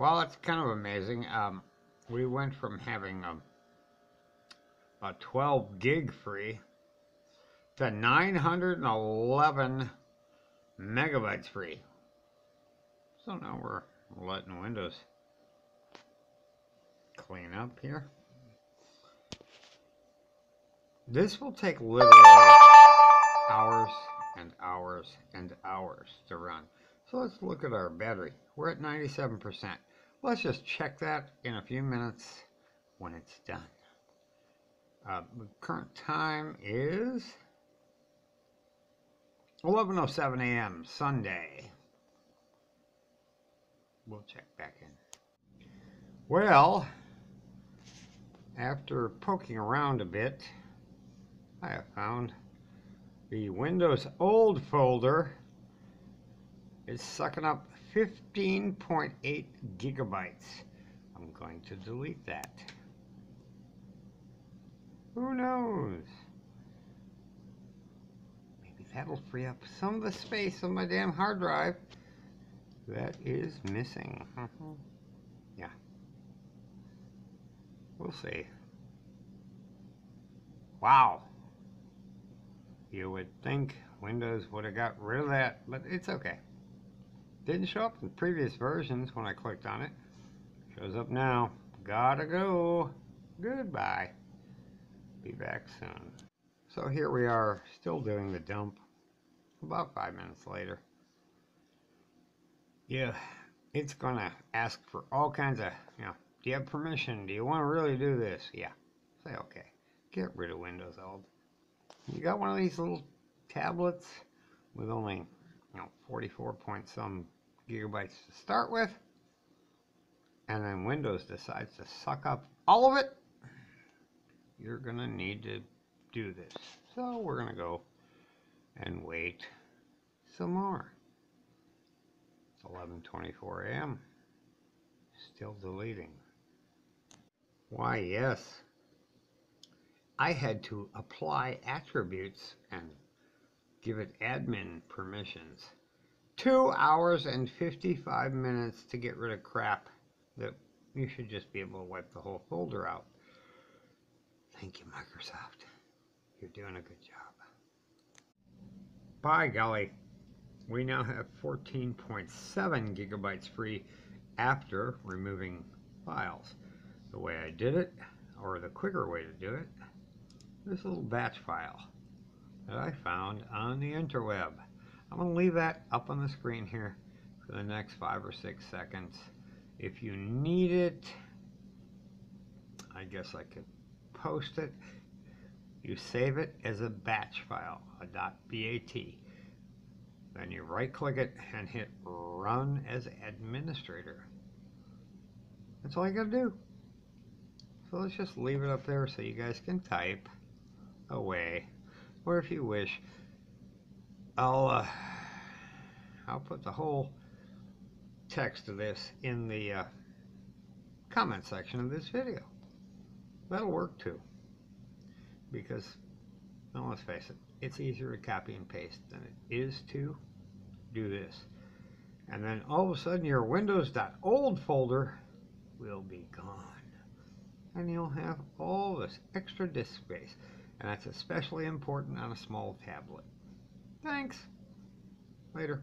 Well, it's kind of amazing. Um, we went from having a, a 12 gig free to 911 megabytes free. So now we're letting Windows clean up here. This will take literally hours and hours and hours to run. So let's look at our battery. We're at 97%. Let's just check that in a few minutes when it's done. Uh, the current time is 11.07 a.m. Sunday. We'll check back in. Well, after poking around a bit, I have found the Windows old folder is sucking up 15.8 gigabytes. I'm going to delete that. Who knows? Maybe that'll free up some of the space on my damn hard drive that is missing. Mm-hmm. yeah. We'll see. Wow. You would think Windows would have got rid of that, but it's okay. Didn't show up in previous versions when I clicked on it. Shows up now. Gotta go. Goodbye. Be back soon. So here we are, still doing the dump. About five minutes later. Yeah, it's gonna ask for all kinds of, you know, do you have permission? Do you want to really do this? Yeah. Say okay. Get rid of Windows old. You got one of these little tablets with only you know, 44 point some gigabytes to start with. And then Windows decides to suck up all of it. You're going to need to do this. So we're going to go and wait some more. It's 11.24 a.m. Still deleting. Why, yes. I had to apply attributes and give it admin permissions. Two hours and 55 minutes to get rid of crap that you should just be able to wipe the whole folder out. Thank you, Microsoft. You're doing a good job. By golly, we now have 14.7 gigabytes free after removing files. The way I did it, or the quicker way to do it, this little batch file that I found on the interweb. I'm going to leave that up on the screen here for the next five or six seconds. If you need it, I guess I could post it. You save it as a batch file, a .bat. Then you right click it and hit run as administrator. That's all you gotta do. So let's just leave it up there so you guys can type away. Or if you wish, I'll uh, I'll put the whole text of this in the uh, comment section of this video. That'll work too. Because, well, let's face it, it's easier to copy and paste than it is to do this. And then all of a sudden your windows.old folder will be gone. And you'll have all this extra disk space and that's especially important on a small tablet. Thanks. Later.